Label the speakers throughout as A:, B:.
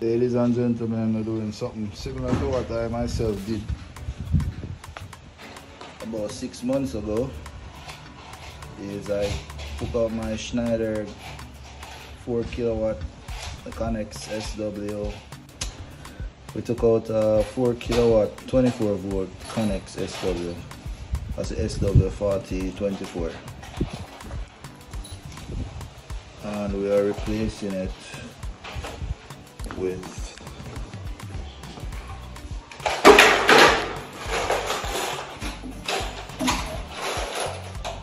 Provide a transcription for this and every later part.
A: Ladies and gentlemen, I'm doing something similar to what I myself did about six months ago. Is I took out my Schneider 4 kilowatt Conext SW. We took out a 4 kilowatt 24 volt Conext SW. That's a SW4024. And we are replacing it with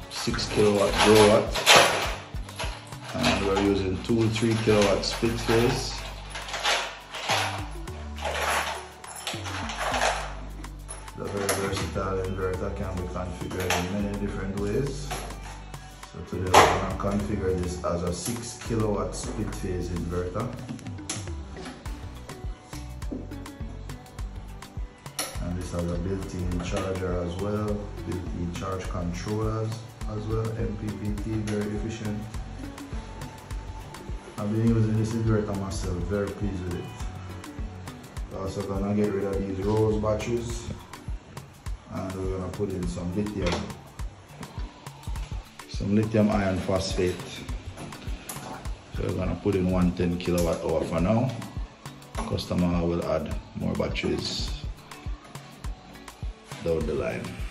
A: six kilowatt Growatt and we're using two three kilowatt split phase the very versatile inverter can be configured in many different ways. So today we're going to configure this as a 6 kilowatt split phase inverter this has a built-in charger as well, built-in charge controllers as well, MPPT, very efficient. I've been using this inverter myself, very pleased with it. Also gonna get rid of these Rolls batteries and we're gonna put in some lithium, some lithium iron phosphate. So we're gonna put in 110 kilowatt hour for now. Customer will add more batteries down the line.